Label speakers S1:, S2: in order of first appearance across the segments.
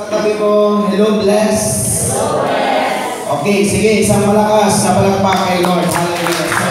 S1: Katabi mo, hello, bless. Okay, sige, isang malakas na palakpak kay Lord. Hallelujah. So,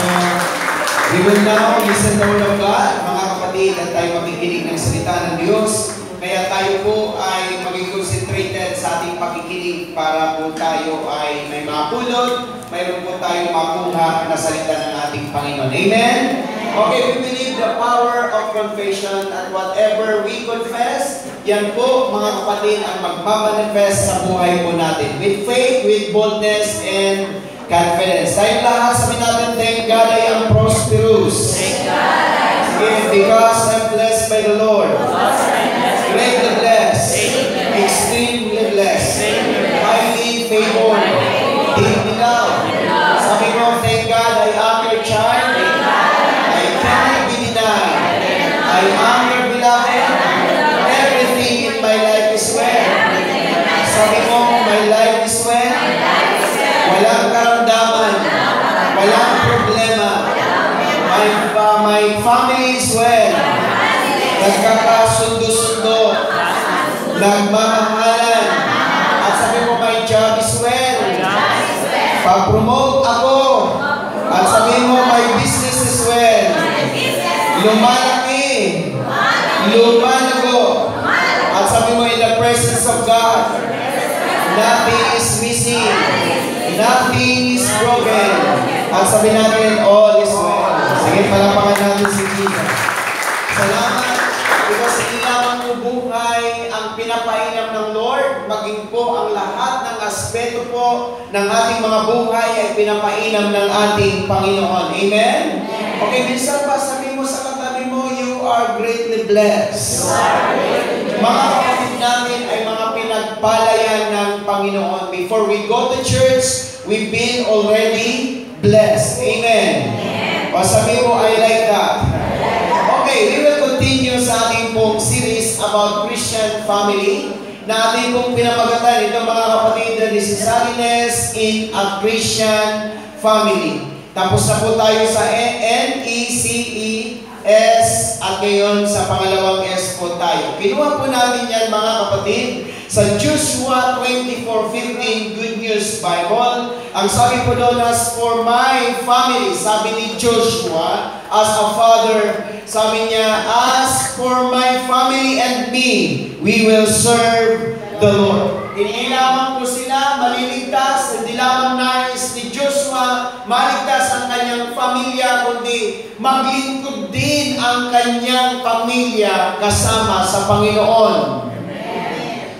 S1: we will now listen the word of God. Mga kapatid, at tayo makikinig ng salita ng Diyos. Kaya tayo po ay maging concentrated sa ating pakikinig para po tayo ay may mapulot, mayroon po tayong makuha na salita ng ating Panginoon. Amen? Okay, we believe the power of confession at whatever we confess, yan po mga kapatid ang magmamanifest sa buhay po natin. With faith, with boldness, and confidence. Tayo lahat sabi natin, thank God I am prosperous.
S2: Thank God I am
S1: Yes, because I'm blessed by the Lord. Greatly Pag-promote ako. At sabi mo, my business is well. Lumalaki. Lumalago. At sabi mo, in the presence of God, nothing is missing. Nothing is broken. At sabi natin, all is well. Sige, palapakan natin si Jesus. Salamat. Because hindi lamang buhay ang pinapainam ng Lord, maging po ang lahat ng aspeto po ng ating mga buhay ay pinapainam ng ating Panginoon. Amen? Okay, minsan pa sabi mo sa katabi mo, you are greatly blessed. Mga kapatid namin ay mga pinagpalayan ng Panginoon. Before we go to church, we've been already blessed. Amen. O sabi mo, I like that. Okay, we will continue sa ating pong series about Christian family na ating pong pinamagatan ito mga kapatid na necessariness in a Christian family. Tapos na po tayo sa N-E-C-E-S at ngayon sa pangalawang S po tayo. Kinuha po natin yan mga kapatid sa Joshua 24:15 Good News Bible. Ang sabi po doon as for my family, sabi ni Joshua as a father, sabi niya, as for my family and me, we will serve the Lord. Hindi lamang po sila maliligtas, hindi lamang nais ni Joshua maligtas ang kanyang pamilya, kundi maglingkod din ang kanyang pamilya kasama sa Panginoon.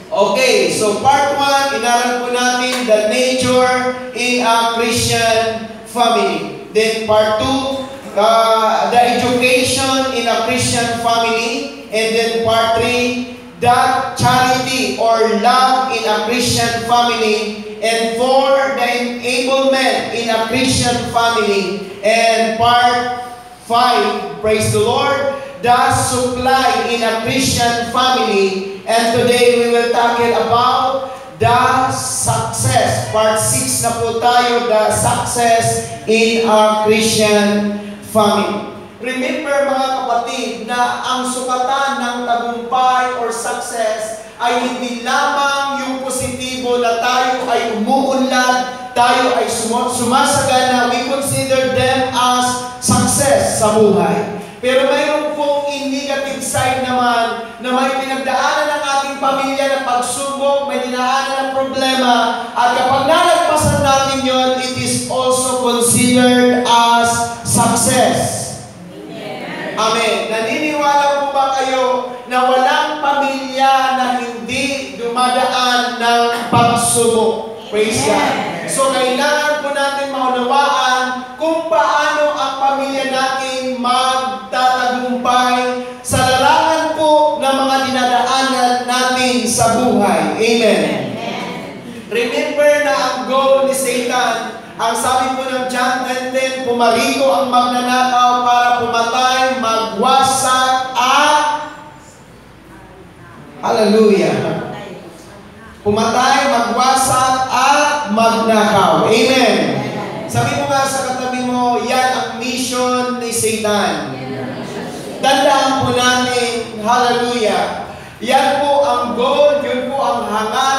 S1: Okay, so part 1, inaral po natin the nature in a Christian family. Then part 2, uh, the education in a Christian family. And then part 3, the charity or love in a Christian family. And four, the enablement in a Christian family. And part 5, praise the Lord, the supply in a Christian family. And today we will tackle about the success. Part 6 na po tayo, the success in a Christian family. Remember mga kapatid na ang sukatan ng tagumpay or success ay hindi lamang yung positibo na tayo ay umuunlad, tayo ay sum- sumasagana, we consider them as success sa buhay. Pero mayroon pong negative side naman na may pinagdaanan ng ating pamilya ng pagsubok, may dinaanan ng problema, at kapag nalagpasan natin yon, it is also considered as success. Amen. Naniniwala po ba kayo na walang pamilya na hindi dumadaan ng pagsubok? Praise God. So kailangan po natin maunawaan kung paano ang pamilya natin magtatagumpay sa larangan po ng mga dinadaanan natin sa buhay. Amen. Remember na ang goal ni Satan, ang sabi po ng John 10.10, pumarito ang magnanakaw para pumatay, magwasak at Hallelujah. Pumatay, magwasak at magnakaw. Amen. Sabi mo nga sa katabi mo, yan ang mission ni Satan. Tandaan po natin, hallelujah, yan po ang goal, yun po ang hanga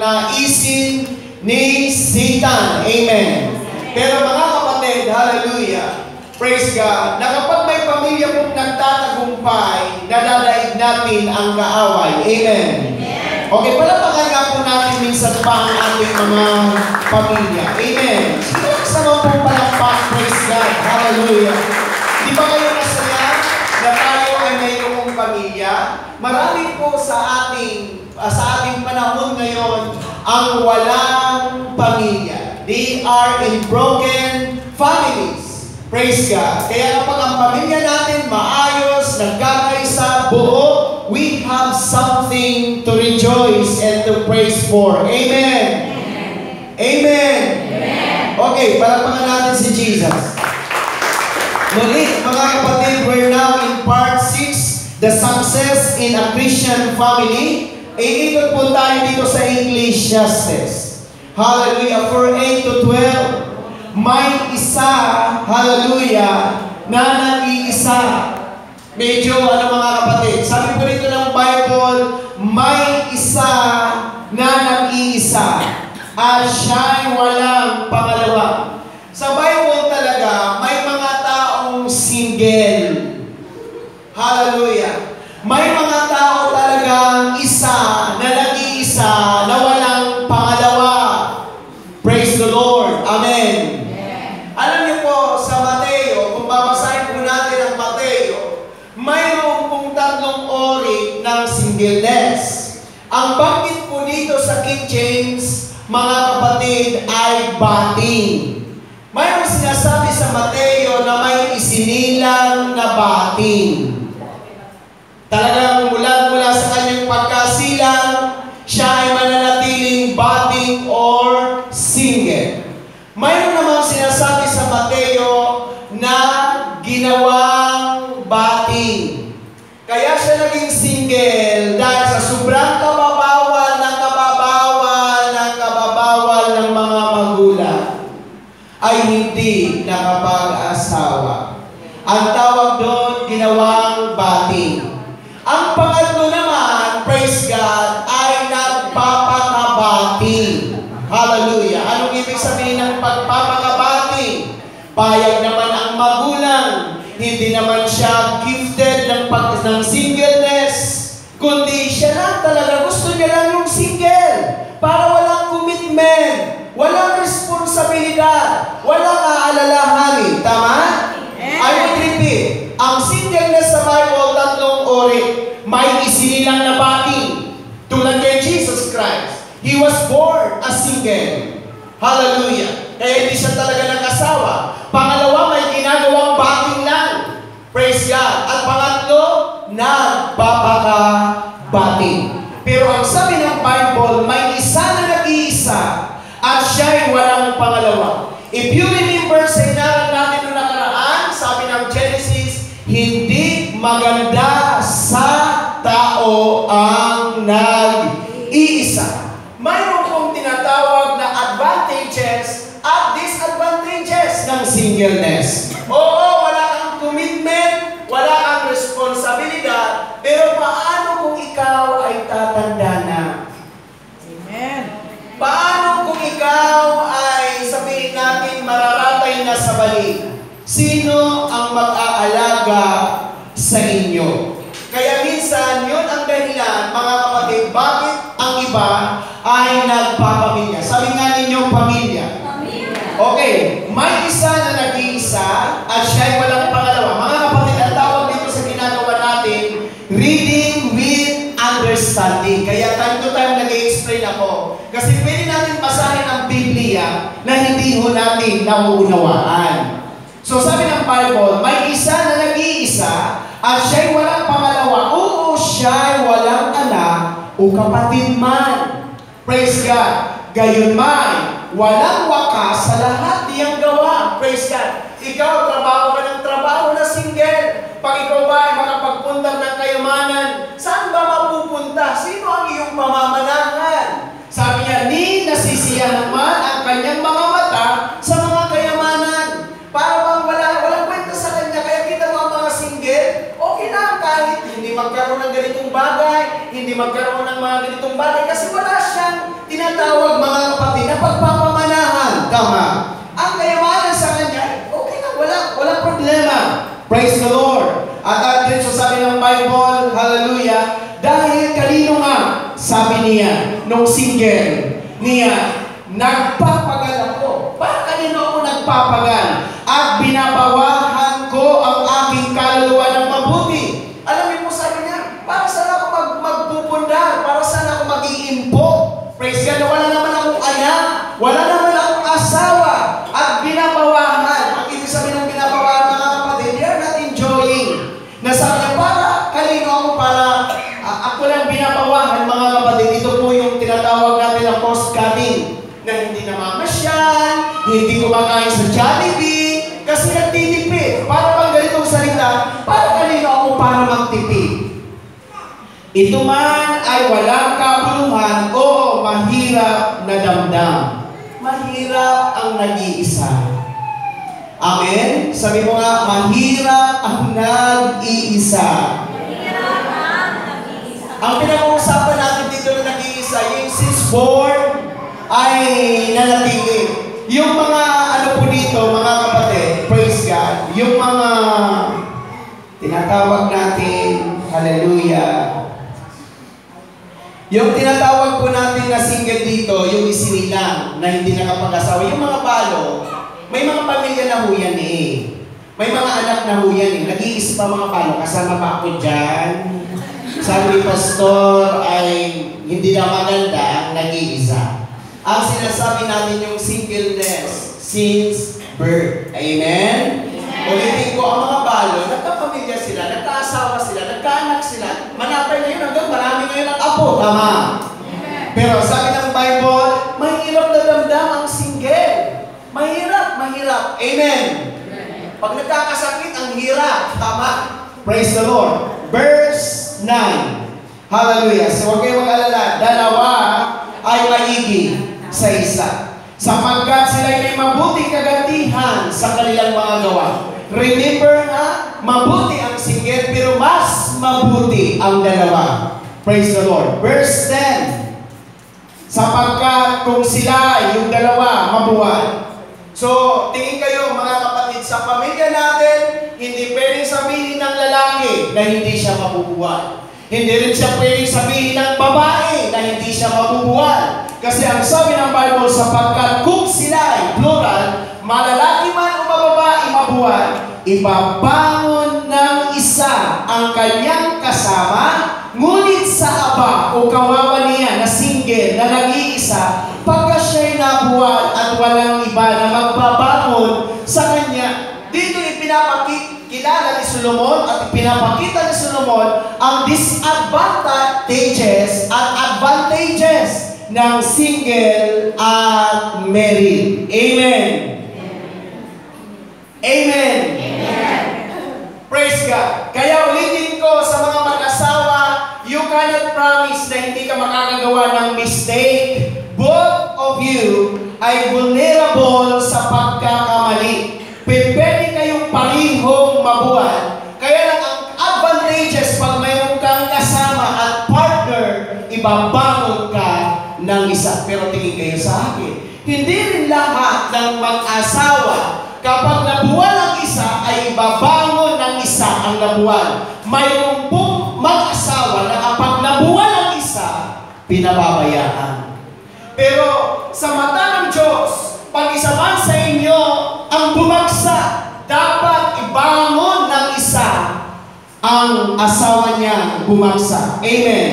S1: naisin ni Satan. Amen. Pero mga kapatid, hallelujah, praise God, na kapag may pamilya pong nagtatagumpay, nadadaig natin ang kaaway. Amen. Okay, palapakan nga po natin minsan pa ang ating mga pamilya. Amen. Sino kasama po palakpak, praise God, hallelujah. Di ba kayo masaya na tayo ay mayroong pamilya? Marami po sa ating uh, sa ating panahon ngayon ang walang pamilya. They are in broken families. Praise God. Kaya kapag ang pamilya natin maayos, nagkakaisa, buo, we have something to rejoice and to praise for. Amen. Amen. Okay, palakpakan natin si Jesus. Muli, mga kapatid, we're now in part 6, the success in a Christian family. Iikot po tayo dito sa Ecclesiastes. Hallelujah. For 8 to 12, may isa, hallelujah, na nag-iisa. Medyo, ano mga kapatid, sabi po dito ng Bible, may isa na nag-iisa at siya'y walang pangalawa. Sa Bible talaga, may mga taong single. Hallelujah. Ang banggit po dito sa King James, mga kapatid, ay bating. Mayroong sinasabi sa Mateo na may isinilang na bating. Talagang mula-mula sa kanyang pagkasilang, nakapag-asawa. Ang tawag doon, ginawang bating. Ang pangatlo naman, praise God, ay nagpapakabati. Hallelujah. Anong ibig sabihin ng pagpapakabati? Payag naman ang magulang. Hindi naman siya gifted ng, pag, ng singleness. Kundi siya lang talaga. Gusto niya lang yung single. Para walang commitment. Walang responsibilidad. Walang aalalahanin. Tama? I would repeat. Ang singleness sa Bible, tatlong ori. May isinilang na bating. Tulad kay Jesus Christ. He was born a single. Hallelujah. Kaya hindi siya talaga nag-asawa. Pangalawa, may ginagawang bating lang. Praise God. At pangatlo, nagpapaka-bating. Pero ang sabi ng Bible, may isa na nag-iisa at siya'y walang pangalawa. If you remember sa inaral natin noong nakaraan, sabi ng Genesis, hindi maganda sa tao ang nag-iisa. Mayroon pong tinatawag na advantages at disadvantages ng singleness. Oo, wala kang commitment, wala kang responsibilidad, pero paano kung ikaw ay tatanda na?
S2: Amen.
S1: Paano kung ikaw ay sabihin natin mararatay na sa balik? Sino ang mag-aalaga sa inyo? Kaya minsan, yun ang dahilan, mga kapatid, bakit ang iba ay nagpapamilya? Sabi nga Biblia na hindi ho natin nauunawaan. So sabi ng Bible, may isa na nag-iisa at siya'y walang pangalawa. Oo, siya'y walang anak o kapatid man. Praise God. Gayon man, walang wakas sa lahat niyang gawa. Praise God. Ikaw, trabaho na single. Pag ikaw ba ay makapagpunta ng kayamanan, saan ba mapupunta? Sino ang iyong pamamanahan? Sabi niya, ni nasisiyahan man ang kanyang mga mata sa mga kayamanan. Para bang wala, walang kwenta sa kanya. Kaya kita mo ang mga single, okay na kahit hindi magkaroon ng mga ganitong bagay, kasi wala siyang tinatawag mga kapatid na pagpapamanahan. Tama. Ang kayamanan sa kanya, okay na, wala, wala problema. Praise the Lord. At at din sa sabi ng Bible, hallelujah, dahil kanino nga, sabi niya, nung single niya, nagpapagal ako. Para kanino ako nagpapagal? Ito man ay walang kabuluhan o mahirap na damdam. Mahirap ang nag-iisa. Amen? Sabi mo nga, mahirap ang nag-iisa. Ang pinag-uusapan natin dito na nag-iisa, yung since born ay nanatili. Yung mga ano po dito, mga kapatid, praise God, yung mga tinatawag natin, hallelujah, yung tinatawag po natin na single dito, yung isinilang na hindi nakapag-asawa, yung mga balo, may mga pamilya na ho yan eh. May mga anak na ho yan eh. Nag-iisip pa mga balo, kasama pa ako dyan. Sabi ni Pastor ay hindi na maganda, nag-iisa. Ang sinasabi natin yung singleness since birth. Amen? Ulitin ko, ang mga balo, nagkapamilya sila, nagkaasawa nagkaanak sila, manapay ngayon hanggang marami ngayon ang apo. Tama. Pero sabi ng Bible, mahirap na damdam ang single. Mahirap, mahirap. Amen. Pag nagkakasakit, ang hirap. Tama. Praise the Lord. Verse 9. Hallelujah. So huwag kayong mag-alala. Dalawa ay maigi sa isa. Sapagkat sila may mabuting kagantihan sa kanilang mga gawa. Remember na, mabuti ang single, pero mas mabuti ang dalawa. Praise the Lord. Verse 10. Sapagkat kung sila, yung dalawa, mabuhay. So, tingin kayo mga kapatid, sa pamilya natin, hindi pwedeng sabihin ng lalaki na hindi siya mabubuhay. Hindi rin siya pwedeng sabihin ng babae na hindi siya mabubuhay. Kasi ang sabi ng Bible, sapagkat kung sila ay plural, malalaki man o mabuhay, ibabangon ng isa ang kanyang kasama, ngunit sa aba o kawawa niya na single, na nag-iisa, pagka siya'y nabuhay at walang iba na magbabangon sa kanya, dito ipinapakilala ni Solomon at ipinapakita ni Solomon ang disadvantages at advantages ng single at married. Amen. Amen. Praise God. Kaya ulitin ko sa mga mag-asawa, you cannot promise na hindi ka makakagawa ng mistake. Both of you ay vulnerable sa pagkakamali. Pwede kayong parihong mabuhay. Kaya lang ang advantages pag mayroon kang kasama at partner, ibabangon ka ng isa. Pero tingin kayo sa akin, hindi rin lahat ng mag-asawa kapag nabuwan ang isa ay ibabangon ng isa ang nabuwan. Mayroong pong mag-asawa na kapag nabuwan ang isa, pinababayaan. Pero sa mata ng Diyos, pag isa man sa inyo ang bumagsak, dapat ibangon ng isa ang asawa niya bumagsak. Amen.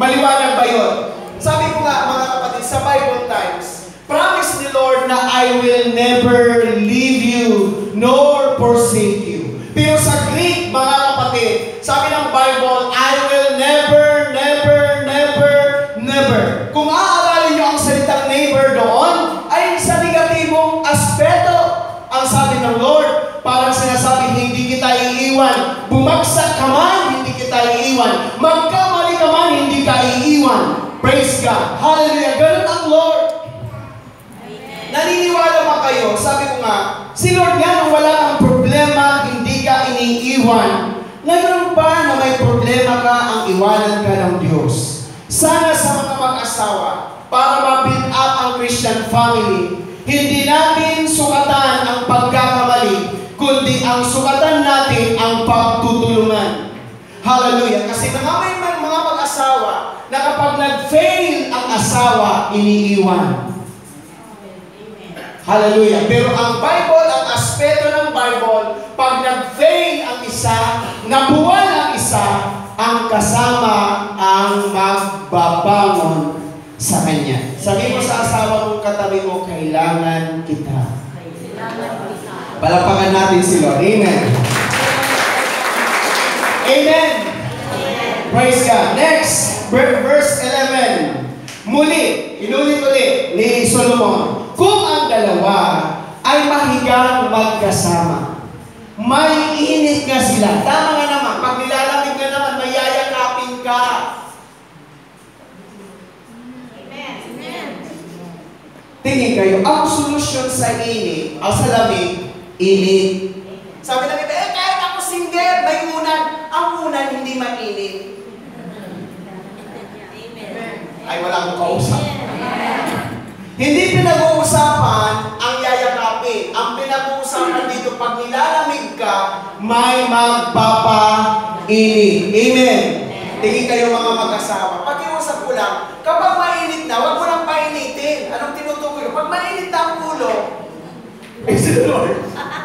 S1: Maliwanag ba yun? Sabi ko nga mga kapatid, sa Bible times, promise Lord na I will never leave you nor forsake iniiwan. Ngayon ba na may problema ka ang iwanan ka ng Diyos? Sana sa mga mag-asawa, para ma-build up ang Christian family. Hindi natin sukatan ang pagkakamali, kundi ang sukatan natin ang pagtutulungan. Hallelujah. Kasi na nga may mga mag-asawa na kapag nag-fail ang asawa, iniiwan. Hallelujah. Pero ang Bible, ang aspeto ng Bible, pag nag-fail isa, nabuwal ang isa, ang kasama ang magbabangon sa kanya. Sabi mo sa asawa mong katabi mo, kailangan kita. Palapakan natin si Lord. Amen. Amen. Praise God. Next, ver- verse 11. Muli, inulit ulit ni Solomon. Kung ang dalawa ay mahigang magkasama, may init nga sila. Tama nga naman, pag nilalamig ka naman, may yayakapin ka. Tingin kayo, ang solusyon sa init, ang sa lamig, init. Sabi iba, eh kahit ako single, may unan. Ang unan hindi mainit. Ay, wala akong kausap. Hindi pinag-uusapan ang yayakapin. Ang pinag-uusapan dito, pag nilalamig ka, may magpapainit. Amen. Tingin kayo mga mag-asawa. Pag-iusap ko lang, kapag mainit na, huwag mo lang painitin. Anong tinutukoy ko? Pag mainit na ang ulo, Praise the Lord.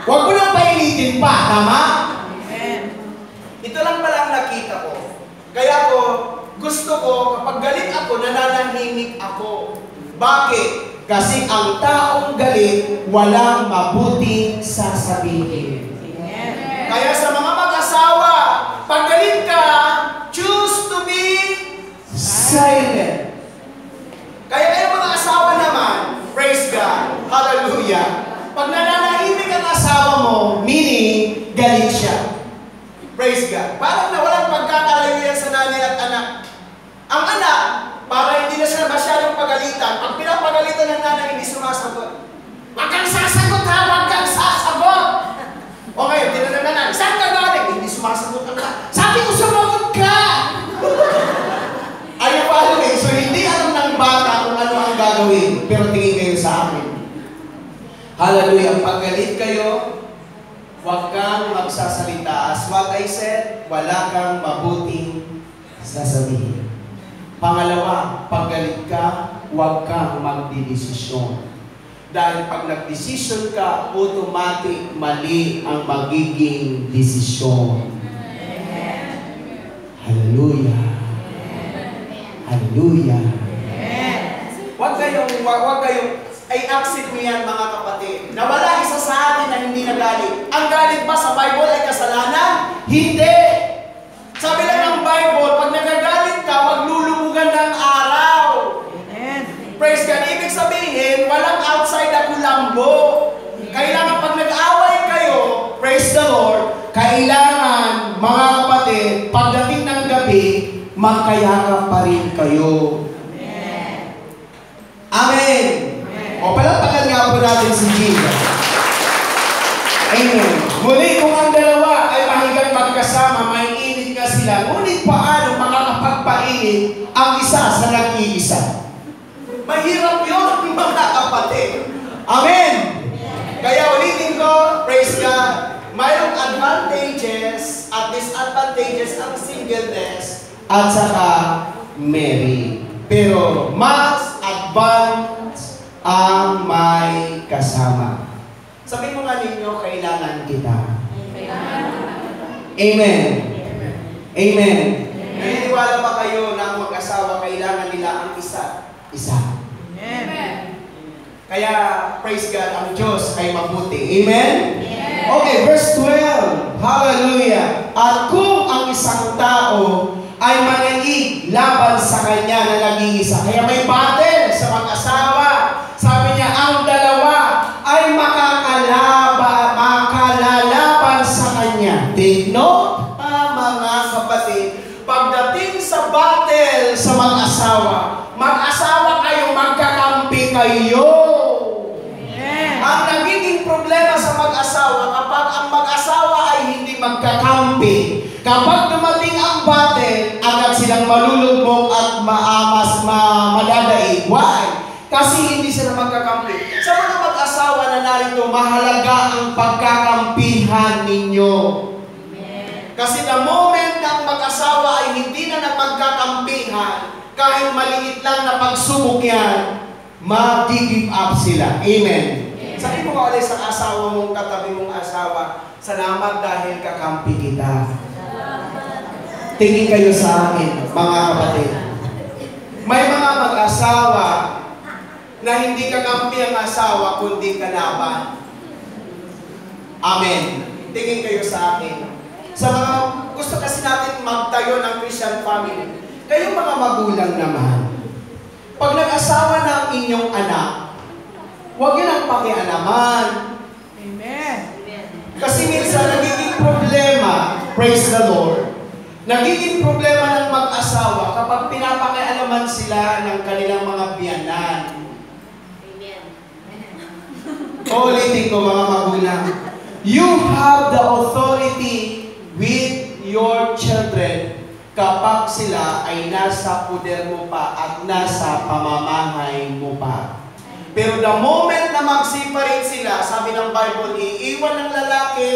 S1: Huwag mo lang painitin pa, tama?
S2: Amen.
S1: Ito lang pala ang nakita ko. Kaya ko, gusto ko, kapag galit ako, nananahimik ako. Bakit? Kasi ang taong galit, walang mabuting sasabihin.
S2: Amen.
S1: Kaya sa mga mag-asawa, pag galit ka, choose to be silent. Kaya kayo mga asawa naman, praise God, hallelujah. Pag nananahimik ang asawa mo, meaning, galit siya. Praise God. Parang nawalang pagkakalayo yan sa nanay at anak. Ang anak, para hindi na siya masyadong pagalitan, pag pinapagalitan ng nanay, hindi sumasagot. Huwag kang sasagot ha! Huwag kang sasagot! O ngayon, tinanong na nanay, saan ka galing? Hindi sumasagot anak. Sabi ko, sumagot ka! Are you following? So, hindi alam ng bata kung ano ang gagawin. Pero tingin kayo sa akin. Hallelujah. Pag galit kayo, huwag kang magsasalita. As what I said, wala kang mabuting sasabihin. Pangalawa, pag galit ka, huwag kang magdidesisyon. Dahil pag nagdesisyon ka, automatic mali ang magiging desisyon. Hallelujah. Hallelujah. Huwag kayong, huwag, kayong, ay accept mo yan mga kapatid. Nawala isa sa atin na hindi nagalit. Ang galit ba sa Bible ay kasalanan? Hindi! Sabi lang ng Bible, pag nagagalit ka, huwag lulumugan ng araw.
S2: Amen.
S1: Praise God. Ibig sabihin, walang outside na kulambo. Kailangan pag nag-away kayo, praise the Lord, kailangan, mga kapatid, pagdating ng gabi, magkayakap pa rin kayo. Amen. O palagpakan nga po natin si Jesus. Amen. Muli kung ang Amen. Kaya ulitin ko, praise God, mayroong advantages at disadvantages ang singleness at saka married. Pero mas advance ang may kasama. Sabi mo nga ninyo, kailangan kita. Amen. Amen. Naniniwala ba kayo na ang mag-asawa kailangan nila ang isa? Isa.
S2: Amen.
S1: Kaya, praise God, ang Diyos ay mabuti. Amen? Okay, verse 12. Hallelujah. At kung ang isang tao ay manaig laban sa kanya na nag-iisa. Kaya may battle sa mag-asawa. Kapag dumating ang battle, agad silang malulugmok at maamas, ma madadaig madali. Why? Kasi hindi sila magkakampi. Sa mga mag-asawa na narito, mahalaga ang pagkakampihan ninyo. Kasi the moment na ang mag-asawa ay hindi na nagpagkakampihan, kahit maliit lang na pagsubok yan, mag-give up sila. Amen. Sabi mo ka sa asawa mong katabi mong asawa, salamat dahil kakampi kita. Tingin kayo sa akin, mga kapatid. May mga mag-asawa na hindi kakampi ang asawa, kundi kalaban. Amen. Tingin kayo sa akin. Sa mga, gusto kasi natin magtayo ng Christian family. Kayo mga magulang naman, pag nag-asawa na ang inyong anak, huwag yun ang pakialaman.
S2: Amen.
S1: Kasi minsan nagiging problema, praise the Lord, nagiging problema ng mag-asawa kapag pinapakialaman sila ng kanilang mga biyanan. Ulitin ko mga magulang. You have the authority with your children kapag sila ay nasa puder mo pa at nasa pamamahay mo pa. Pero the moment na mag-separate sila, sabi ng Bible, iiwan ng lalaki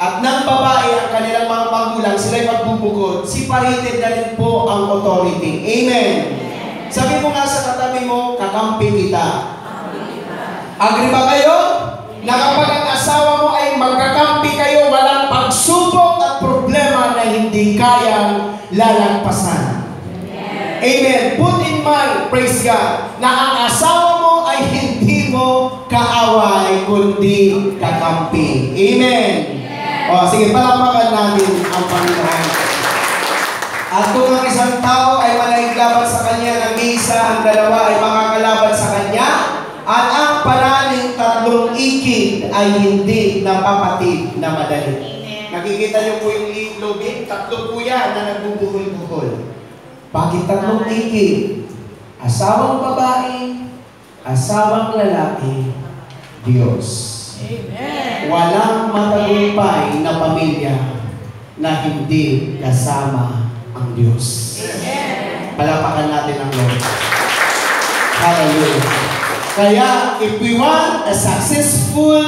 S1: at ng babae ang kanilang mga magulang, sila'y magbubukod, separated na rin po ang authority. Amen. Sabi mo nga sa katabi mo, kakampi kita. Agree ba kayo? Na kapag ang asawa mo ay magkakampi kayo, walang pagsubok at problema na hindi kayang lalagpasan. Amen. Put in mind, praise God, na ang asawa mo ay hindi mo kaaway, kundi kakampi. Amen. O, sige, palakpakan natin ang Panginoon. At kung ang isang tao ay manahiglaban sa kanya ng isa, ang dalawa ay makakalaban sa kanya, at ang panaling tatlong ikid ay hindi napapatid na madali. Nakikita niyo po yung lubid, tatlo po yan na nagbubuhol-buhol. Bakit tatlong ikid? Asawang babae, asawang lalaki, Diyos.
S2: Amen.
S1: Walang matagumpay na pamilya na hindi kasama ang Diyos.
S2: Amen.
S1: Palapakan natin ang Lord. Hallelujah. Kaya, if we want a successful,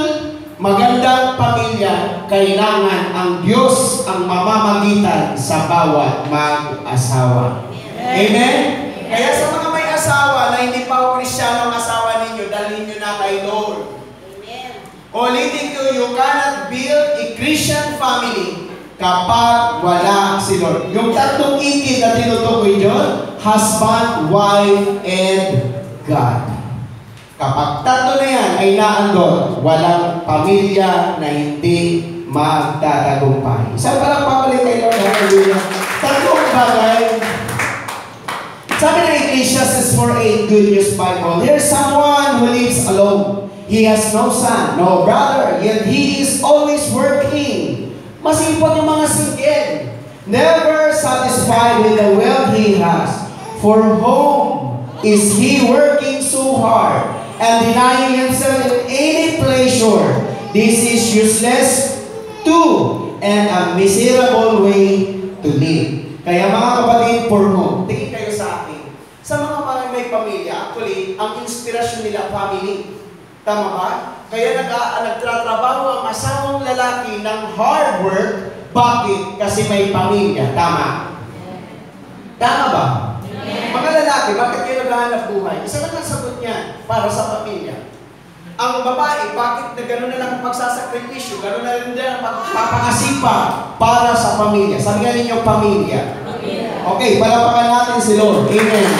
S1: magandang pamilya, kailangan ang Diyos ang mamamagitan sa bawat mag-asawa. Amen? Kaya sa mga may asawa na hindi pa ako kristyano ang asawa ninyo, dalhin nyo na kay Lord. Ulitin ko, you cannot build a Christian family kapag wala si Lord. Yung tatlong ikid na tinutukoy dyan, husband, wife, and God. Kapag tatlo na yan ay naandon, walang pamilya na hindi magtatagumpay. Isang palakpak ulit kay Lord. Hallelujah. Tatlong bagay. Sabi ng Ecclesiastes 4.8 Good News Bible, There's someone who lives alone. He has no son, no brother, yet he is always working. Masipag yung mga single. Never satisfied with the wealth he has. For whom is he working so hard and denying himself any pleasure? This is useless too and a miserable way to live. Kaya mga kapatid, for whom? Tingin kayo sa akin. Sa mga mga may pamilya, actually, ang inspirasyon nila, family. Tama ba? Kaya nag nagtratrabaho ang asawang lalaki ng hard work. Bakit? Kasi may pamilya. Tama? Tama ba? Mga lalaki, bakit kayo naghahanap buhay? Isa lang ang sagot niya para sa pamilya. Ang babae, bakit na gano'n na lang ang pagsasakripisyo, gano'n na rin din ang papangasipa para sa pamilya. Sabi nga ninyo, pamilya. Okay, palapakan natin si Lord. Amen.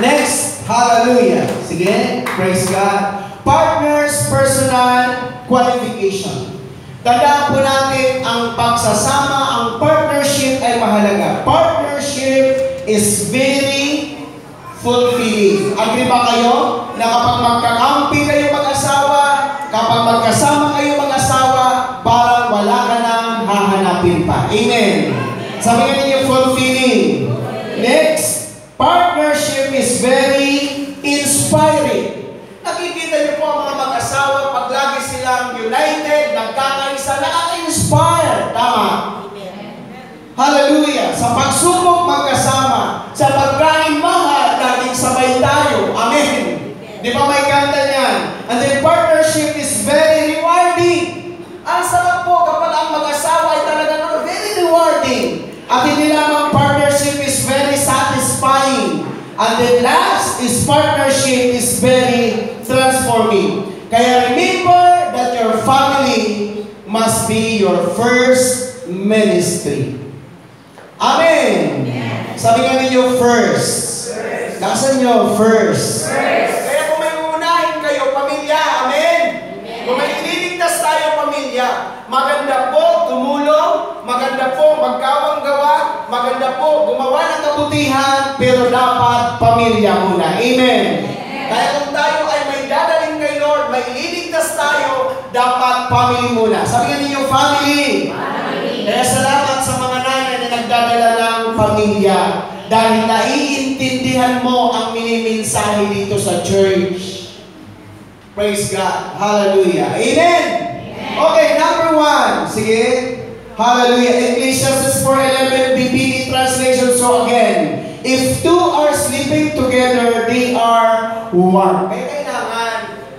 S1: Next, hallelujah. Sige, praise God. Partners, personal qualification. Tandaan po natin ang pagsasama, ang partnership ay mahalaga. Partnership is very fulfilling. Agree ba kayo? Na kapag magkakampi kayo mag-asawa, kapag magkasama kayo mag-asawa, parang wala ka nang hahanapin pa. Amen. Sabi nga ninyo, fulfilling. Next, partnership is very inspiring. Nakikita niyo po ang mga mag-asawa, pag lagi silang united, nagkakaisa, nakaka-inspire. Tama? Hallelujah! Sa pagsubok magkasama, sa pagkain mahal, laging sabay Di ba may kanta niyan? And then partnership is very rewarding. Ang sarap po kapag ang mag-asawa ay talagang very rewarding. At hindi lamang partnership is very satisfying. And then last is partnership is very transforming. Kaya remember that your family must be your first ministry. Amen. Sabi nga ninyo, first. Lakasan nyo, first. Kaya kung may uunahin kayo, pamilya, amen? Kung may ililigtas tayo, pamilya, maganda po tumulong, maganda po magkawang gawa, maganda po gumawa ng kabutihan, pero dapat pamilya muna. Amen? Kaya kung tayo ay may dadaling kay Lord, may ililigtas tayo, dapat family muna. Sabi nga ninyo, family. Kaya salamat sa mga nagdadala ng pamilya dahil naiintindihan mo ang minimensahe dito sa church. Praise God. Hallelujah. Amen. Okay, number one. Sige. Hallelujah. Ecclesiastes 4.11 BBE translation. So again, if two are sleeping together, they are one. Kaya kailangan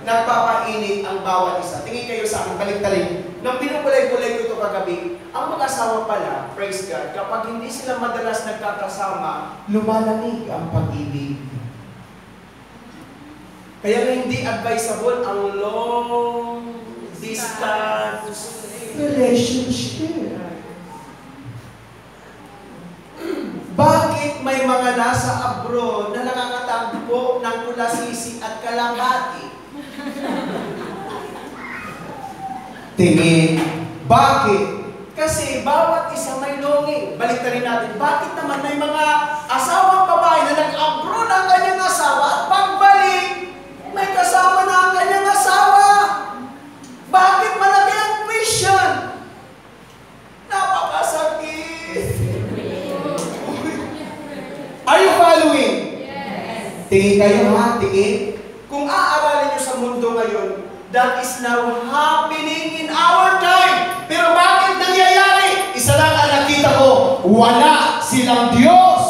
S1: nagpapainit ang bawat isa. Tingin kayo sa akin, balik rin. Nang binubulay-bulay ko ito kagabi, ang mag-asawa pala, praise God, kapag hindi sila madalas nagkakasama, lumalamig ang pag-ibig. Kaya hindi advisable ang long distance relationship. Bakit may mga nasa abroad na nakakatagpo ng kulasisi at kalambati? Tingin. Bakit? Kasi bawat isa may longing. Balik na rin natin. Bakit naman may mga asawang babae na nag-abroad ang kanyang asawa at pagbalik, may kasama na ang kanyang asawa? Bakit malaki ang question? Napakasakit. Are you following? Tingin kayo ha, tingin. Kung aaralin nyo sa mundo ngayon, that is now happening in our time. Pero bakit nangyayari? Isa lang ang nakita ko, wala silang Diyos.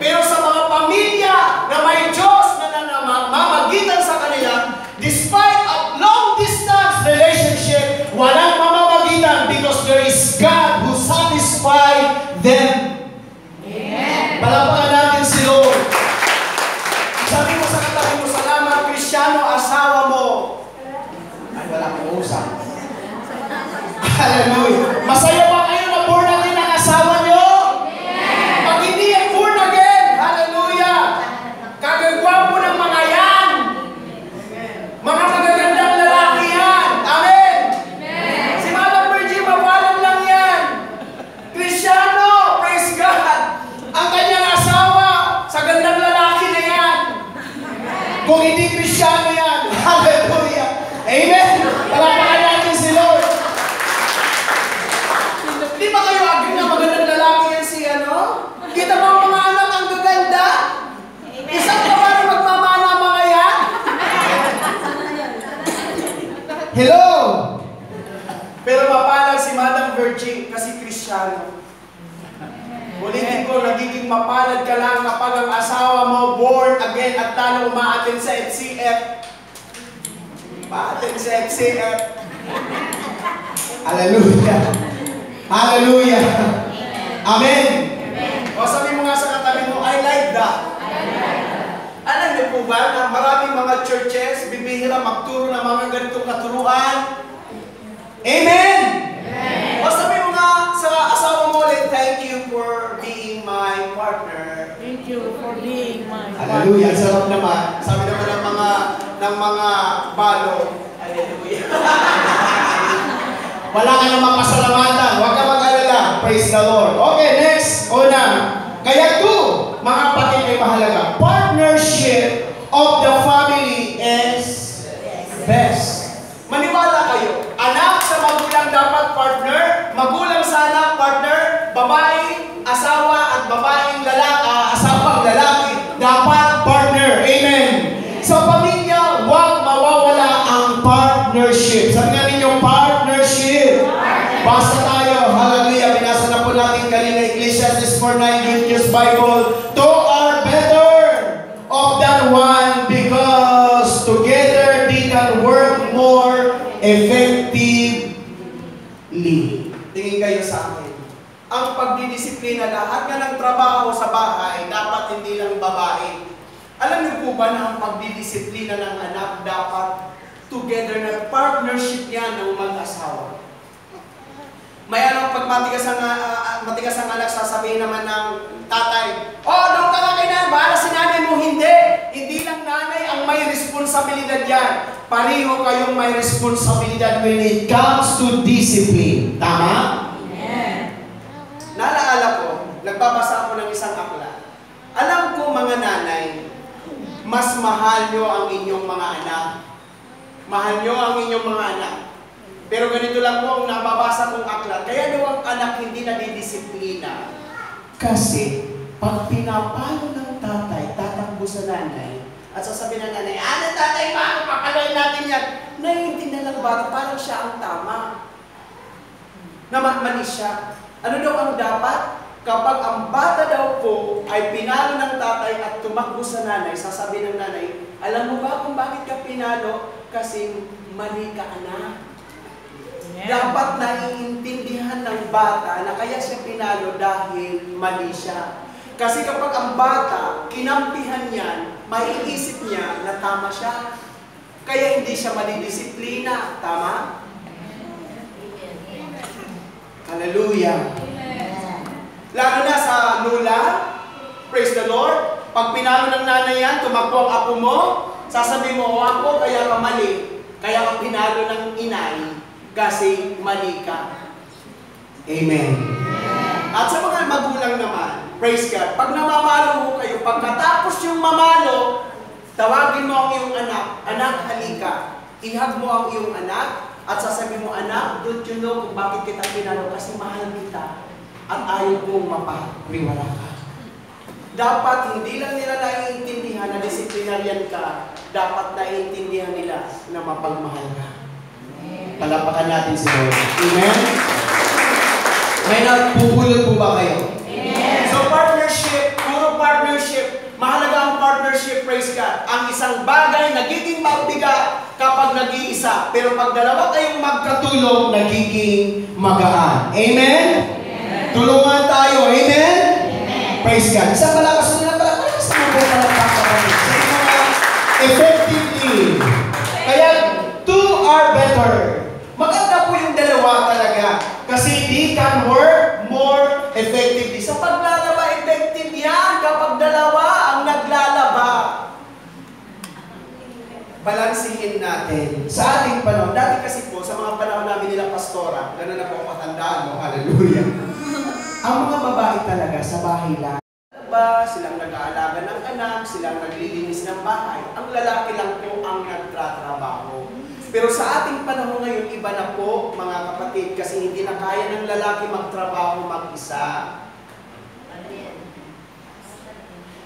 S1: Pero sa mga pamilya na may Diyos na namamagitan sa kanila, despite of long distance relationship, walang mamamagitan because there is God who satisfy them. Palapakan natin si Lord. Sabi mo sa katabi mo, salamat Krisyano, asawa mo. Ay, wala kong usap. Hallelujah. Masaya ba kayo na born again ang asawa nyo? Pag hindi yan born again, hallelujah. Kagagwapo ng mga yan. Mga magagandang lalaki yan. Amen. Si Madam Virgie, mawalan lang yan. Krisyano, praise God. Ang kanyang asawa, sa gandang lalaki na yan. Kung hindi Krisyano yan, hallelujah. Amen. Palapakan natin si Lord. Di ba kayo agree na magandang lalaki yan si ano? Kita mo ang mga anak ang gaganda? Isang babae magmamana ang mga yan? Hello! Pero mapalag si Madam Virgie kasi Kristiyano. Ulitin ko, nagiging mapalad ka lang kapag ang asawa mo born again at lalo umaatin sa FCF. Umaatin sa FCF. Hallelujah. Hallelujah. Amen. O sabi mo nga sa katabi mo, I like that. Alam niyo po ba na maraming mga churches bibihira magturo ng mga ganitong katuruan? Amen! O sabi mo nga sa asawa mo ulit, thank you for being my partner.
S2: Thank you for being my
S1: Hallelujah. Ang sarap naman. Sabi naman ng mga ng mga balo. Hallelujah. Wala ka namang pasalamatan. Huwag ka mag-alala. Praise the Lord. Okay, next. Una. Kaya two, mga kapatid ay mahalaga. Partnership of the family is best. Maniwala kayo. Anak sa magulang dapat partner. Magulang sa anak partner. Babaeng asawa at babaeng lalaki, ah, asawang lalaki dapat partner. Amen. Sa pamilya, huwag mawawala ang partnership. Sabi nga ninyo, partnership. Basta tayo, hallelujah, binasa na po natin kanina Ecclesiastes 4.9 Good News Bible. Lahat nga ng trabaho sa bahay, dapat hindi lang babae. Alam niyo po ba na ang pagdidisiplina ng anak dapat together na partnership yan ng mag-asawa? May ano, pag matigas ang, uh, matigas ang anak, sasabihin naman ng tatay, Oh, doon ka na kay bahala si nanay mo. Hindi. Hindi lang nanay ang may responsibilidad yan. Pareho kayong may responsibilidad when it comes to discipline. Tama? Nalaala ko, nagbabasa ako ng isang akla. Alam ko mga nanay, mas mahal nyo ang inyong mga anak. Mahal nyo ang inyong mga anak. Pero ganito lang po ang nababasa kong aklat. Kaya daw ang anak hindi nadidisiplina. Kasi pag pinapalo ng tatay, tatakbo sa nanay, at sasabihin ng nanay, ano tatay, paano papaloy natin yan? Naiintindihan lang bata, parang siya ang tama. Na ma- mali siya. Ano daw ang dapat? Kapag ang bata daw po ay pinalo ng tatay at tumakbo sa nanay, sasabihin ng nanay, alam mo ba kung bakit ka pinalo? Kasi mali ka anak. Dapat naiintindihan ng bata na kaya siya pinalo dahil mali siya. Kasi kapag ang bata, kinampihan niyan, maiisip niya na tama siya. Kaya hindi siya madidisiplina. Tama? Hallelujah. Lalo na sa lula, praise the Lord, pag pinalo ng nanay yan, tumakbo ang apo mo, sasabihin mo, o ako, kaya ka mali. Kaya ka pinalo ng inay, kasi mali ka. Amen. At sa mga magulang naman, praise God, pag namamalo ho kayo, pagkatapos yung mamalo, tawagin mo ang iyong anak, anak, halika. Ihag mo ang iyong anak, at sasabihin mo, anak, don't you know kung bakit kita pinalo? Kasi mahal kita at ayaw kong mapariwala ka. Dapat hindi lang nila naiintindihan na disiplinaryan ka, dapat naiintindihan nila na mapagmahal ka. Palapakan natin si Lord. Amen? May nagpupulot po ba kayo? So partnership, puro partnership, mahalaga ang partnership, praise God. Ang isang bagay nagiging mabigat kapag nag-iisa. Pero pag dalawa kayong magkatulong, nagiging magaan. Amen? Tulungan tayo. Amen? Praise God. Isang malakas na pala. Malakas na po pala kapatid. Sa mga effectively. Kaya, two are better. Maganda po yung dalawa talaga. Kasi they can work more effectively. Sa paglalaba, effective yan kapag dalawa ang naglalaba. Balansihin natin. Sa ating panahon, dati kasi po, sa mga panahon namin nila pastora, gano'n na po ang matandaan mo, hallelujah. Ang mga babae talaga sa bahay lang. Ba, silang nag-aalaga ng anak, silang naglilinis ng bahay. Ang lalaki lang po ang nagtatrabaho. Pero sa ating panahon ngayon, iba na po, mga kapatid, kasi hindi na kaya ng lalaki magtrabaho mag-isa.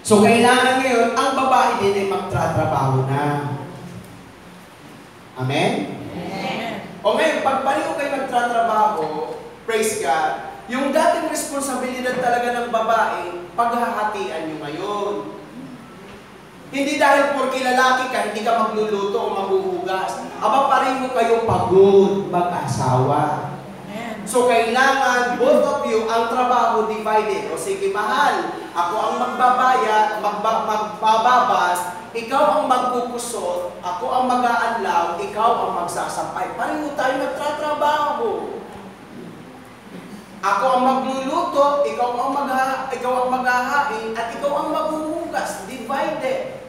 S1: So, kailangan ngayon, ang babae din ay magtratrabaho na. Amen? O ngayon, pag pareho kayo nagtatrabaho, praise God, yung dating responsibilidad talaga ng babae, paghahatian nyo ngayon. Hindi dahil porke lalaki ka, hindi ka magluluto o maghuhugas. Aba, pareho kayo pagod, mag-asawa. So, kailangan, both of you, ang trabaho divided. O sige, mahal, ako ang magbabaya, magba, magbababas, ikaw ang magkukusot, ako ang mag-aanlaw, ikaw ang magsasampay. Pareho tayo nagtratrabaho. Ako ang magluluto, ikaw ang mag ikaw ang maghahain, at ikaw ang maghuhugas. Divided.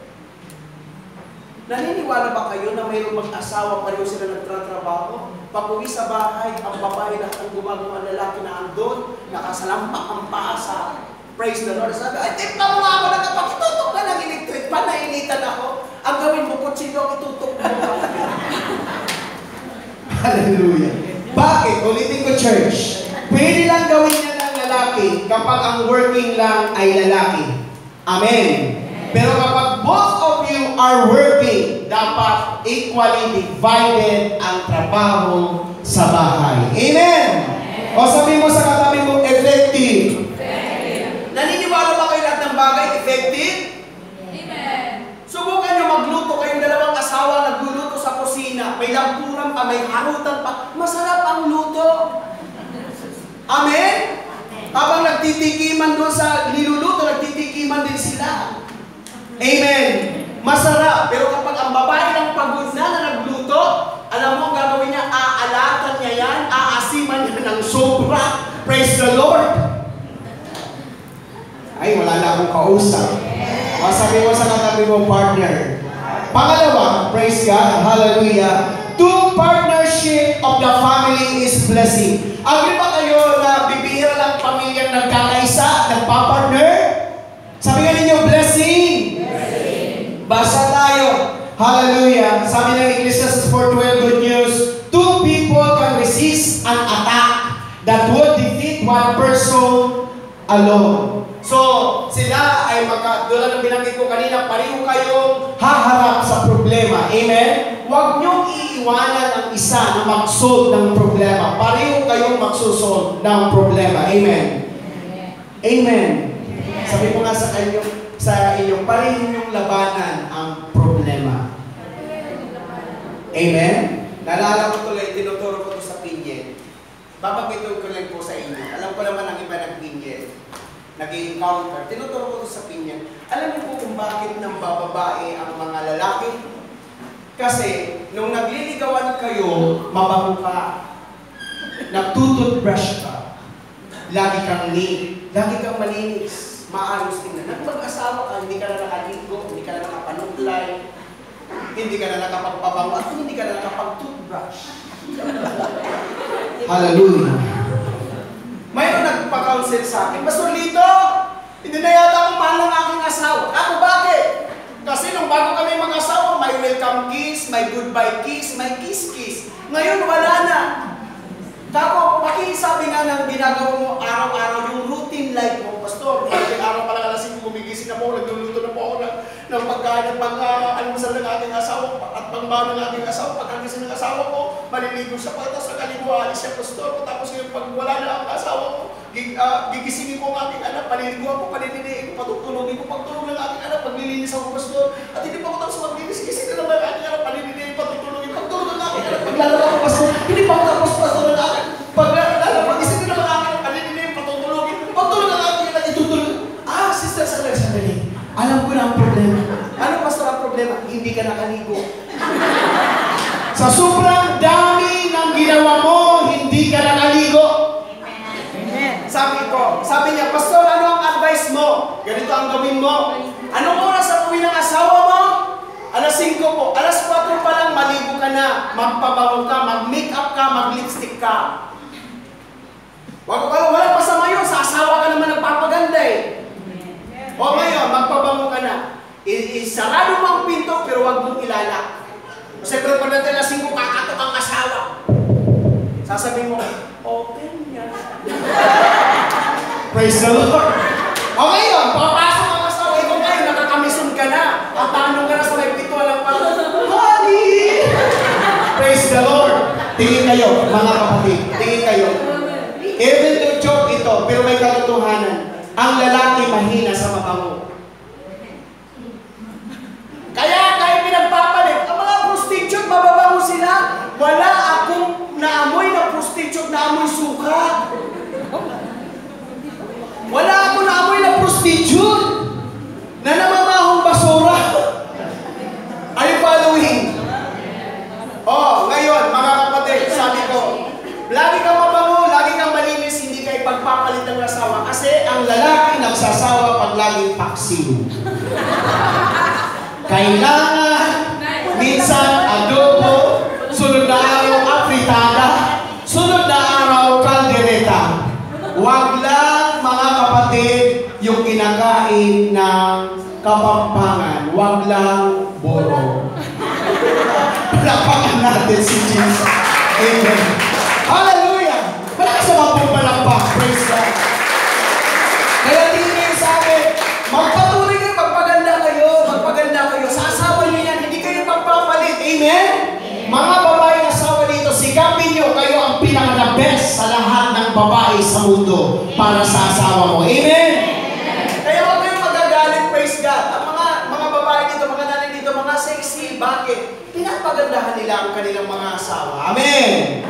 S1: Naniniwala ba kayo na mayroong mag-asawa pareho sila nagtratrabaho? Pag uwi sa bahay, ang babae lahat ang gumagawa lalaki na andun, nakasalampak ang paasa. Praise the Lord. Sabi, ay, tip na mo ako, nagkapakitutok ka ng electric pa, nainitan ako. Ang gawin mo, kutsilo, itutok mo. Hallelujah. Bakit? Ulitin ko, church. Pwede lang gawin niya ng lalaki kapag ang working lang ay lalaki. Amen. Pero kapag both of you are working, dapat equally divided ang trabaho sa bahay. Amen. O sabi mo sa katabi mo, effective. Naniniwala ba kayo lahat ng bagay effective? Subukan nyo magluto kayong dalawang asawa nagluluto sa kusina. May lampuran pa, may may harutan pa. Masarap ang luto. Amen? Habang nagtitikiman doon sa niluluto, nagtitikiman din sila. Amen. Masarap. Pero kapag ang babae ng pagod na na nagluto, alam mo ang gagawin niya, aalatan niya yan, aasiman niya ng sobra. Praise the Lord. Ay, wala na akong kausap. O, sabi mo sa katabi mo, partner. Pangalawa, praise God, hallelujah. Two partnership of the family is blessing. Agree ba kayo na bibihira lang pamilyang nagkakaisa, nagpa-partner? Sabi nga ninyo, blessing. Basa tayo. Hallelujah. Sabi ng Ecclesiastes 4.12, good news. Two people can resist an attack that would defeat one person alone. So, sila ay magka, doon ang binanggit ko kanina, pareho kayong haharap sa problema. Amen? Huwag niyong iiwanan ang isa na mag-solve ng problema. Pareho kayong magsusolve ng problema. Amen? Amen. Sabi ko nga sa inyo, sa inyo, pareho niyong labanan ang problema. Amen? Nalala ko tuloy, tinuturo ko to sa pinye. Babanggitin ko lang po sa inyo. Alam ko naman ang iba nag-pinye. Nag-encounter. Tinuturo ko to sa pinye. Alam niyo po kung bakit nang bababae ang mga lalaki? Kasi, nung nagliligawan kayo, mabango ka. Nagtututbrush ka. Lagi kang neat. Lagi kang malinis. Maayos tingnan. Nang mag-asawa ka, hindi ka na nakaligo, hindi ka na nakapanuklay, hindi ka na nakapagpabango, at hindi ka na nakapag-toothbrush. Hallelujah. Mayroon nagpa-counsel sa akin, Pastor Lito, hindi na yata ako mahal ng aking asawa. Ako bakit? Kasi nung bago kami mag-asawa, may welcome kiss, may goodbye kiss, may kiss-kiss. Ngayon wala na. Kako, pakisabi nga ng ginagawa mo araw-araw yung routine life mo, Pastor. Kasi araw pala alas 5 gumigising na po, nagluluto na po ako ng, ng pagkain at pag uh, almusal ng aking asawa at pangbaho ng aking asawa. Pag agising ng asawa ko, maliligo siya pa, tapos nakaligo, alis siya, Pastor. Tapos ngayon, pag wala na ang asawa ko, gig, uh, gigisingin ko ang aking anak, paliligo ako, paliliniin ko, patutulogin ko, pagtulog ng aking anak, paglilinis ako, Pastor. At hindi pa ako tapos maglinis, gising na naman ang aking anak, paliliniin, patutulogin, pagtulog ng aking anak, paglalaro ako, Pastor. Hindi pa ako tapos, Alam ko na ang problema. Ano, Pastor, ang problema? Hindi ka nakaligo. Sa sobrang dami ng ginawa mo, hindi ka nakaligo.
S2: Amen.
S1: Sabi ko, sabi niya, Pastor, ano ang advice mo? Ganito ang gawin mo. Anong oras ang uwi ng asawa mo? Alas 5 po. Alas 4 pa lang, maligo ka na. Magpabango ka, mag-make up ka, mag-lipstick ka. Wag, wala, walang masama yun. Sa asawa ka naman nagpapaganda eh. O ngayon, magpabango ka na. Isarado mo ang pinto, pero wag mong ilala. Kasi pero pag natin alas 5, kakatok ang asawa. Sasabihin mo, open yan. Praise the Lord. O ngayon, papasok ang asawa. Ikaw ngayon, nakakamisyon ka na. Ang tanong ka na sa may pito, alam pa, Honey! Praise the Lord. Tingin kayo, mga kapatid. Tingin kayo. Even though joke ito, pero may katotohanan. Ang lalaki mahina sa mabango. Kaya kahit pinagpapalit, ang mga prostitute, mababango sila. Wala akong naamoy na prostitute na amoy suka. Wala akong naamoy na prostitute na namamahong basura. Are you following? Oh, ngayon, mga kapatid, sabi ko, lagi kang mabango, lagi kang malinis, hindi ka ipagpapalit ng ang lalaki nagsasawa pag laging paksiw. Kailangan, minsan adobo, sunod na araw afritada, sunod na araw kaldereta. Huwag lang mga kapatid yung kinakain ng kapampangan. Huwag lang boro. Palakpakan natin si Jesus. Amen. Hallelujah! Malakas naman pong palakpak. Praise God. Kaya tingin kayo sa akin, magpatuloy kayo, magpaganda kayo, magpaganda kayo. Sa asawa niyo yan, hindi kayo magpapalit. Amen? Mga babae na asawa dito, sikapin niyo kayo ang pinaka best sa lahat ng babae sa mundo para sa asawa mo. Amen? Kaya huwag kayong magagalit, praise God. Ang mga mga babae dito, mga nanay dito, mga sexy, bakit? Pinapag pagandahan nila ang kanilang mga asawa. Amen!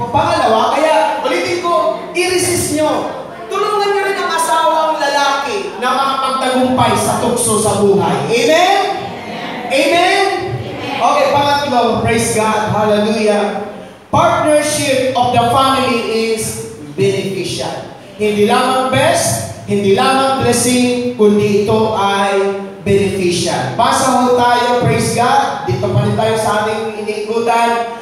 S1: Pangalawa, kaya ulitin ko, i-resist nyo. Tulungan nyo rin ang asawang lalaki na makapagtagumpay sa tukso sa buhay. Amen? Amen? Okay, pangatlo, praise God, hallelujah. Partnership of the family beneficial. Hindi lamang best, hindi lamang blessing, kundi ito ay beneficial. Basa ho tayo, praise God. Dito pa rin tayo sa ating iniikutan.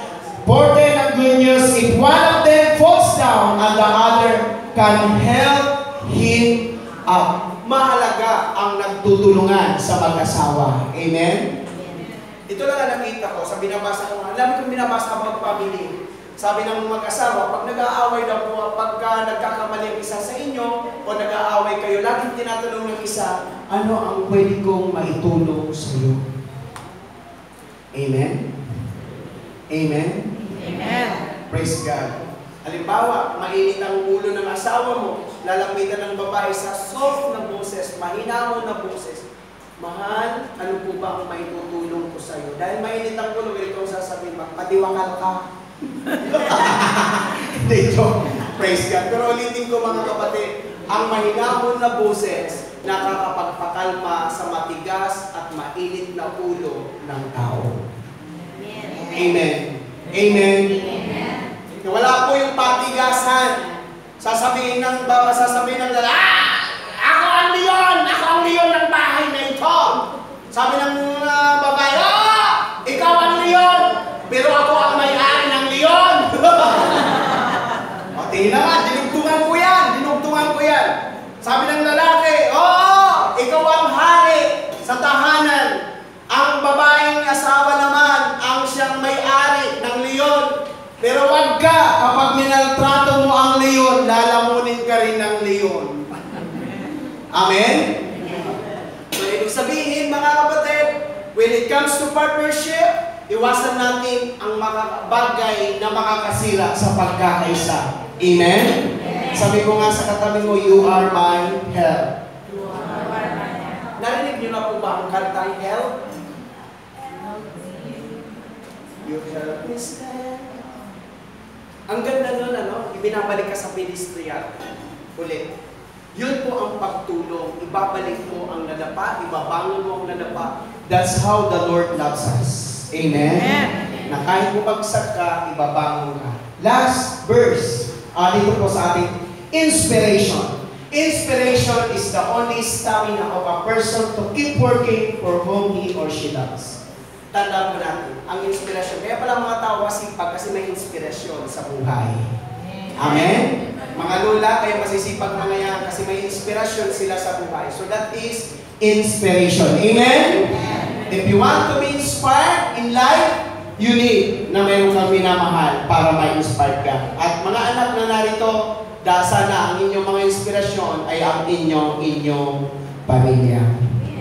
S1: Important and good news, if one of them falls down and the other can help him up. Mahalaga ang nagtutulungan sa mag-asawa. Amen? Ito lang ang nakita ko sa binabasa ko. Alam ko binabasa about family. Sabi ng mag-asawa, pag nag-aaway daw po, pagka nagkakamali ang isa sa inyo o nag-aaway kayo, laging tinatanong ng isa, ano ang pwede kong maitulong sa iyo? Amen? Amen?
S2: Amen.
S1: Praise God. Halimbawa, mainit ang ulo ng asawa mo, lalapitan ng babae sa soft na boses, mahinahon na boses. Mahal, ano po ba ang may tutulong ko sa iyo? Dahil mainit ang ulo, ganito ang sasabihin, magpatiwangal ka. Hindi, joke. Praise God. Pero ulitin ko mga kapatid, ang mahinahon na boses nakakapagpakalma sa matigas at mainit na ulo ng tao. Amen. Amen. Na Wala po yung patigasan. Sasabihin ng baba, sasabihin ng lalaki, ah! Ako ang leon! Ako ang leon ng bahay na ito! Sabi ng uh, babae, ah! Ikaw ang leon! Pero ako ang may-ari ng leon! o, tingnan nga, dinugtungan ko yan! Dinugtungan ko yan! Sabi ng lalaki, oo! Ikaw ang hari sa tahanan. Ang babaeng asawa naman ang siyang may-ari ng leon. Pero wag ka, kapag minaltrato mo ang leon, lalamunin ka rin ng leon. Amen? So, ibig sabihin, mga kapatid, when it comes to partnership, iwasan natin ang mga bagay na makakasira sa pagkakaisa. Amen? Sabi ko nga sa katabi mo, you are my help. Po ba ang kantang help? You help me stand. Ang ganda nun, ano, ibinabalik ka sa ministrya. Ulit. Yun po ang pagtulong. Ibabalik mo ang nadapa, ibabangon mo ang nadapa. That's how the Lord loves us. Amen?
S2: Amen.
S1: Na kahit bumagsak ka, ibabangon ka. Last verse. Ah, dito po sa ating inspiration. Inspiration is the only stamina of a person to keep working for whom he or she loves. Tandaan mo natin, ang inspirasyon. Kaya pala mga tao masipag kasi may inspirasyon sa buhay. Amen? Mga lula, kaya masisipag mga yan kasi may inspirasyon sila sa buhay. So that is inspiration. Amen? If you want to be inspired in life, you need na mayroon kang minamahal para ma-inspire ka. At mga anak na narito, dasa na ang inyong mga inspirasyon ay ang inyong inyong pamilya.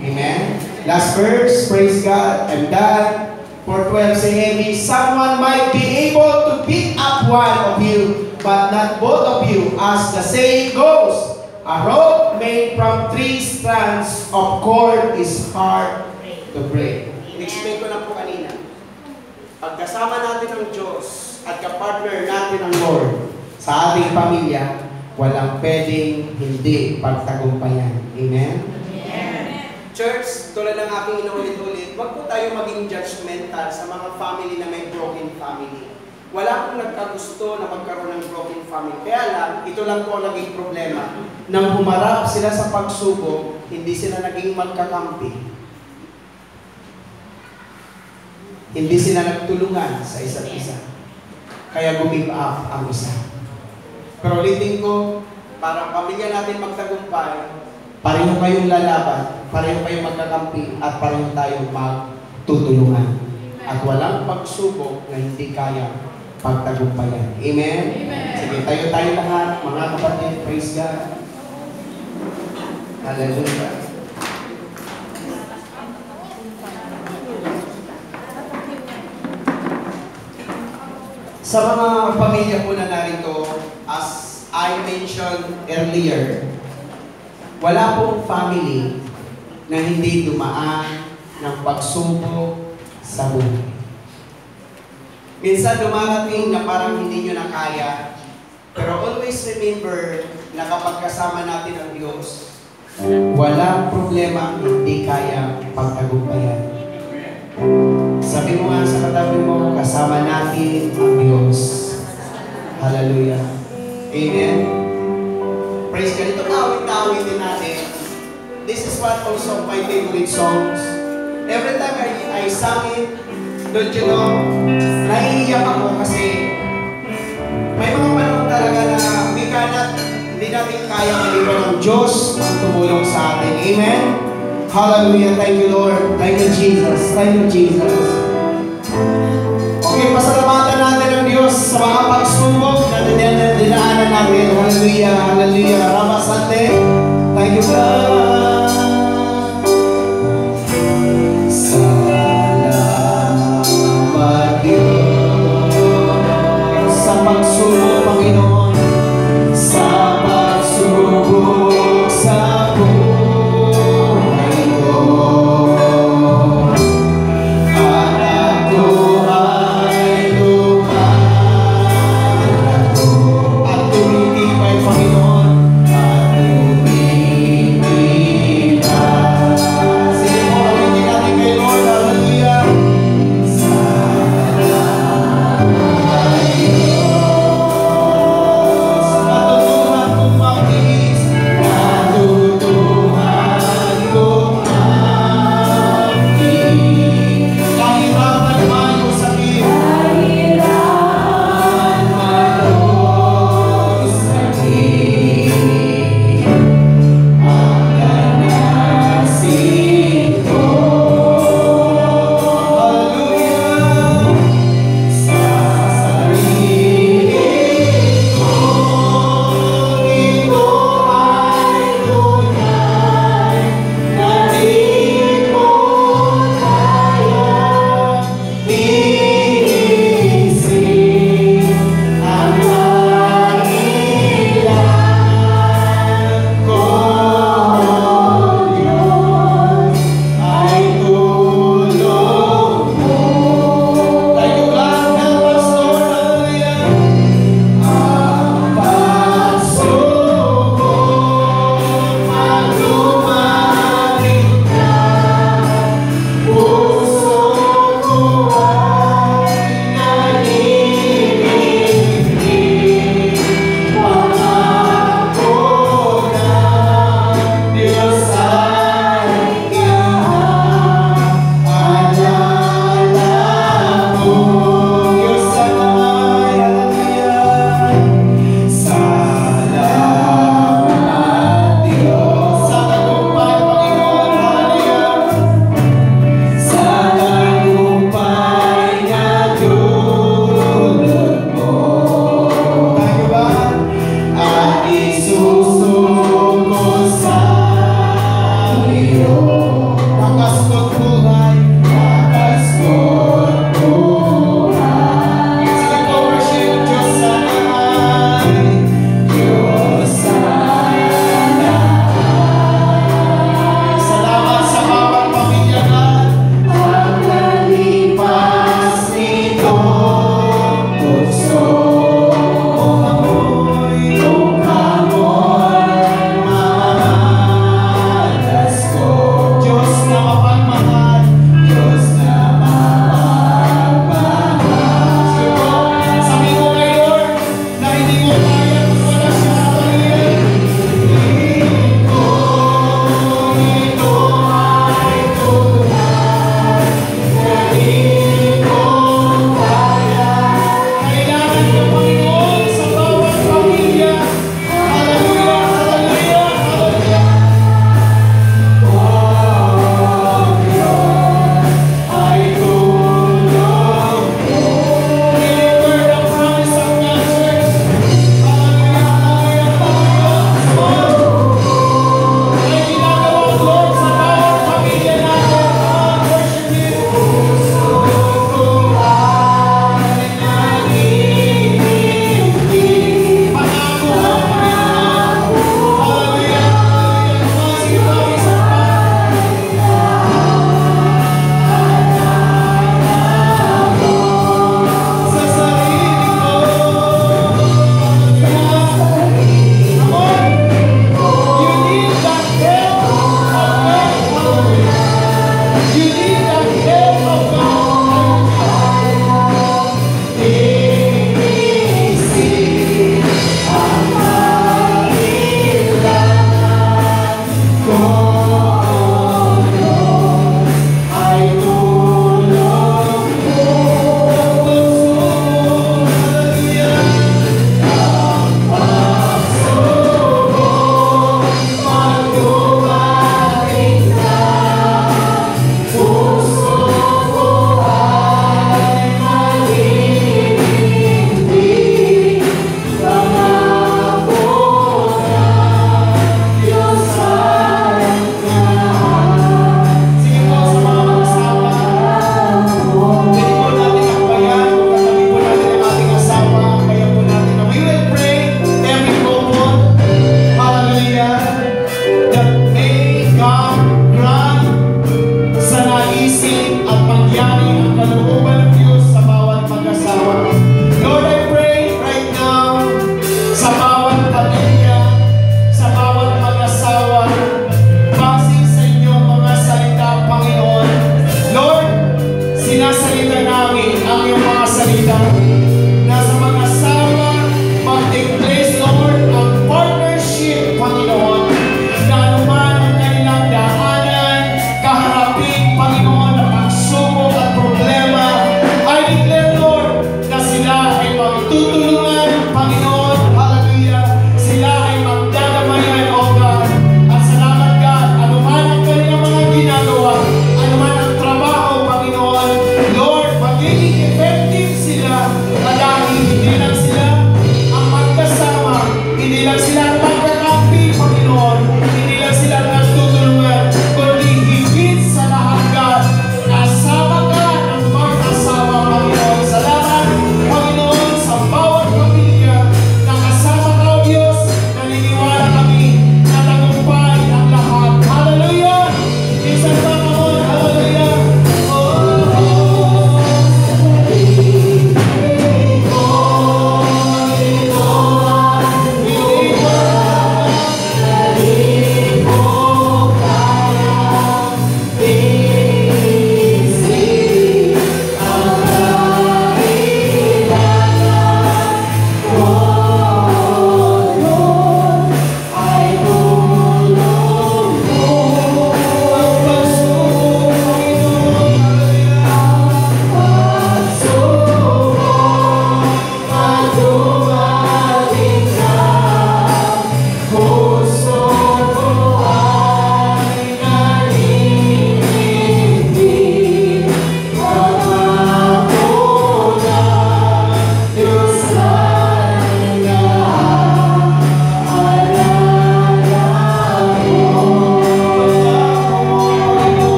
S1: Amen? Last verse, praise God. And that, for 12 say heavy, someone might be able to pick up one of you, but not both of you, as the saying goes, a rope made from three strands of cord is hard to break. In-explain ko na po kanina. Pagkasama natin ang Diyos at kapartner natin ang Lord sa ating pamilya, walang pwedeng hindi pagtagumpayan. Amen? Church, tulad ng aking inuulit-ulit, huwag po tayo maging judgmental sa mga family na may broken family. Wala pong nagkagusto na magkaroon ng broken family. Kaya lang, ito lang po ang naging problema. Nang humarap sila sa pagsubok, hindi sila naging magkakampi. Hindi sila nagtulungan sa isa't isa. Kaya gumive up ang isa. Pero ulitin ko, para pamilya natin magtagumpay, pareho kayong lalaban, pareho kayong magkakampi, at pareho tayong magtutulungan. At walang pagsubok na hindi kaya pagtagumpayan. Amen? Sige, tayo tayo lahat, mga kapatid, praise God. Hallelujah. Sa mga pamilya po na narito, as I mentioned earlier, wala pong family na hindi dumaan ng pagsubok sa buhay. Minsan dumarating na parang hindi nyo na kaya. Pero always remember na kapag kasama natin ang Diyos, walang problema hindi kaya pagtagumpayan. Sabi mo nga sa katabi mo, kasama natin ang Diyos. Hallelujah. Amen. Praise God. Ito awit na awitin natin. This is one also of my favorite songs. Every time I, I sang it, don't you know, naiiyak ako kasi may mga panahon talaga na we cannot, hindi natin kaya maliban ng Diyos ang tumulong sa atin. Amen? Hallelujah. Thank you, Lord. Thank you, Jesus. Thank you, Jesus. Pasalamatan natin ang Diyos sa mga pagsubok na dinaanan natin. Hallelujah. Hallelujah. Ramasante. Thank you, God.